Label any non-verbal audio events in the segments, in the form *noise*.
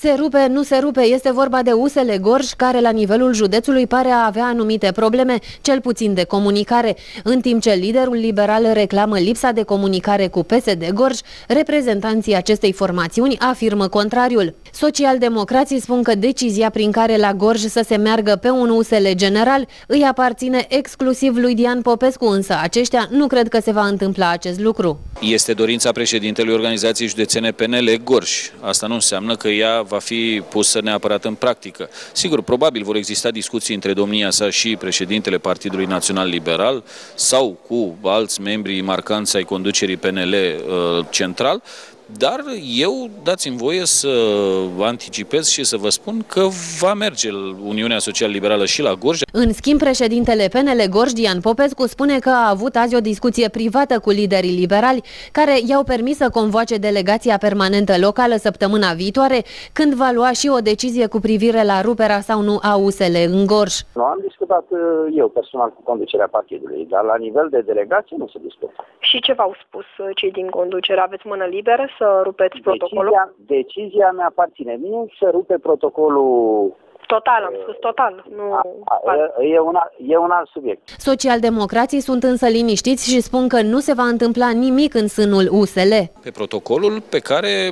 Se rupe, nu se rupe, este vorba de Usele Gorj, care la nivelul județului pare a avea anumite probleme, cel puțin de comunicare. În timp ce liderul liberal reclamă lipsa de comunicare cu PSD Gorj, reprezentanții acestei formațiuni afirmă contrariul. Socialdemocrații spun că decizia prin care la Gorj să se meargă pe un USL general îi aparține exclusiv lui Dian Popescu, însă aceștia nu cred că se va întâmpla acest lucru. Este dorința președintelui organizației județene PNL Gorj. Asta nu înseamnă că ea va fi pusă neapărat în practică. Sigur, probabil vor exista discuții între domnia sa și președintele Partidului Național Liberal sau cu alți membri marcanți ai conducerii PNL uh, central, dar eu dați-mi voie să anticipez și să vă spun că va merge Uniunea Social-Liberală și la Gorj. În schimb, președintele PNL Gorj, Dian Popescu, spune că a avut azi o discuție privată cu liderii liberali care i-au permis să convoace delegația permanentă locală săptămâna viitoare, când va lua și o decizie cu privire la ruperea sau nu a USL în Gorj. Nu am discutat uh, eu personal cu conducerea partidului, dar la nivel de delegație nu se discută. Și ce v-au spus uh, cei din conducere? Aveți mână liberă să rupeți protocolul? Decizia, decizia mea aparține. Nu să rupe protocolul Total, am spus total. Nu... A, a, e, un, e un alt subiect. Socialdemocrații sunt însă liniștiți și spun că nu se va întâmpla nimic în sânul USL. Pe protocolul pe care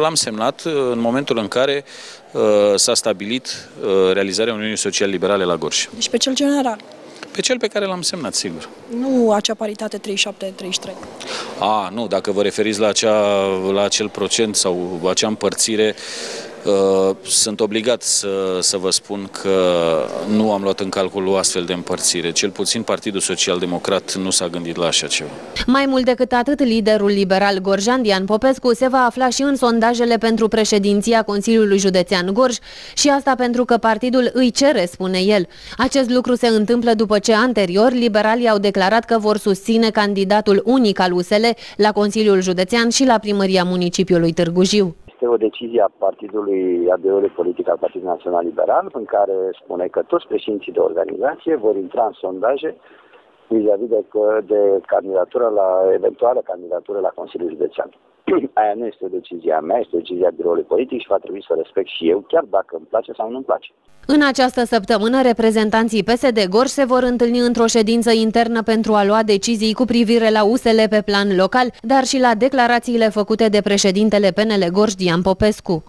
l-am semnat în momentul în care s-a stabilit realizarea Uniunii Social-Liberale la Gorj. Deci pe cel general. Pe cel pe care l-am semnat, sigur. Nu acea paritate 37-33. A, nu, dacă vă referiți la, acea, la acel procent sau acea împărțire, Uh, sunt obligat să, să vă spun că nu am luat în calcul o astfel de împărțire. Cel puțin Partidul Social Democrat nu s-a gândit la așa ceva. Mai mult decât atât, liderul liberal Gorjan Dian Popescu se va afla și în sondajele pentru președinția Consiliului Județean Gorj și asta pentru că partidul îi cere, spune el. Acest lucru se întâmplă după ce anterior liberalii au declarat că vor susține candidatul unic al USL la Consiliul Județean și la primăria municipiului Târgu Jiu este o decizie a Partidului ADO Politic al Partidului Național Liberal, în care spune că toți președinții de organizație vor intra în sondaje vis-a-vis de, de candidatură la, eventuală candidatură la Consiliul Județean. *clears throat* Aia nu este o decizie a mea, este o decizie a biroului politic și va trebui să respect și eu, chiar dacă îmi place sau nu îmi place. În această săptămână, reprezentanții PSD Gorj se vor întâlni într-o ședință internă pentru a lua decizii cu privire la USL pe plan local, dar și la declarațiile făcute de președintele PNL Gorj Dian Popescu.